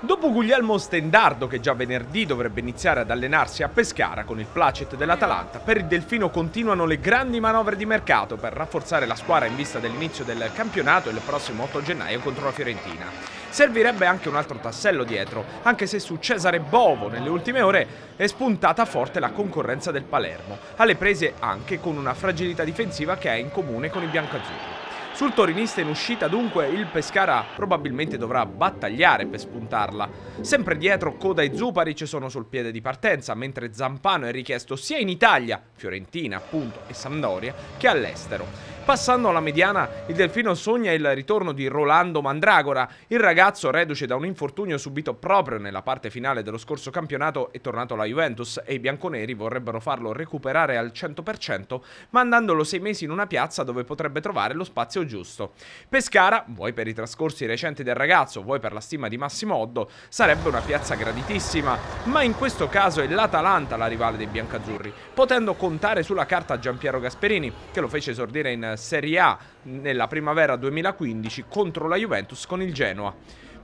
Dopo Guglielmo Stendardo, che già venerdì dovrebbe iniziare ad allenarsi a Pescara con il placet dell'Atalanta, per il Delfino continuano le grandi manovre di mercato per rafforzare la squadra in vista dell'inizio del campionato il prossimo 8 gennaio contro la Fiorentina. Servirebbe anche un altro tassello dietro, anche se su Cesare Bovo nelle ultime ore è spuntata forte la concorrenza del Palermo, alle prese anche con una fragilità difensiva che ha in comune con i biancazzurri. Sul torinista in uscita dunque il Pescara probabilmente dovrà battagliare per spuntarla. Sempre dietro Coda e Zuparic sono sul piede di partenza, mentre Zampano è richiesto sia in Italia, Fiorentina appunto e Sampdoria, che all'estero. Passando alla mediana, il Delfino sogna il ritorno di Rolando Mandragora. Il ragazzo, reduce da un infortunio subito proprio nella parte finale dello scorso campionato, è tornato alla Juventus e i bianconeri vorrebbero farlo recuperare al 100%, mandandolo sei mesi in una piazza dove potrebbe trovare lo spazio giusto. Pescara, vuoi per i trascorsi recenti del ragazzo, vuoi per la stima di Massimo Oddo, sarebbe una piazza graditissima, ma in questo caso è l'Atalanta la rivale dei biancazzurri, potendo contare sulla carta Giampiero Gasperini, che lo fece esordire in Serie A nella primavera 2015 contro la Juventus con il Genoa.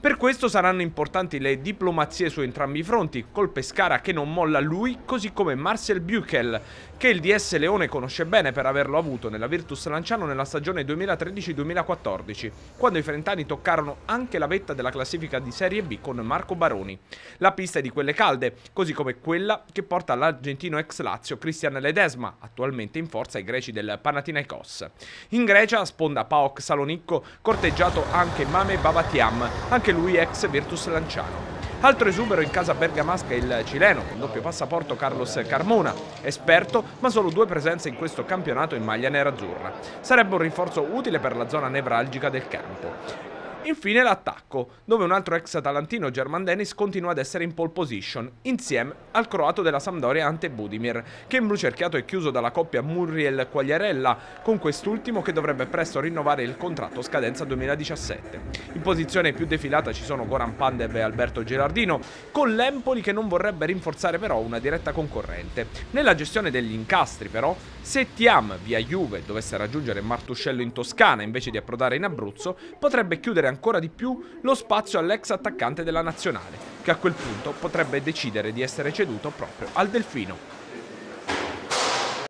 Per questo saranno importanti le diplomazie su entrambi i fronti, col Pescara che non molla lui, così come Marcel Buchel, che il DS Leone conosce bene per averlo avuto nella Virtus Lanciano nella stagione 2013-2014, quando i frentani toccarono anche la vetta della classifica di Serie B con Marco Baroni. La pista è di quelle calde, così come quella che porta l'argentino ex Lazio Cristian Ledesma, attualmente in forza ai greci del Panathinaikos. In Grecia sponda PAOK Salonicco, corteggiato anche Mame Babatiam, anche lui ex Virtus Lanciano. Altro esubero in casa bergamasca il cileno, con doppio passaporto Carlos Carmona, esperto ma solo due presenze in questo campionato in maglia nerazzurra. Sarebbe un rinforzo utile per la zona nevralgica del campo. Infine l'attacco, dove un altro ex atalantino German Dennis continua ad essere in pole position, insieme al croato della Sampdoria Ante Budimir, che in blu cerchiato è chiuso dalla coppia Murriel-Quagliarella, con quest'ultimo che dovrebbe presto rinnovare il contratto scadenza 2017. In posizione più defilata ci sono Goran Pandev e Alberto Gerardino, con l'Empoli che non vorrebbe rinforzare però una diretta concorrente. Nella gestione degli incastri però, se Tiam via Juve dovesse raggiungere Martuscello in Toscana invece di approdare in Abruzzo, potrebbe chiudere ancora di più lo spazio all'ex attaccante della nazionale, che a quel punto potrebbe decidere di essere ceduto proprio al Delfino.